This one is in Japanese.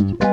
Bye.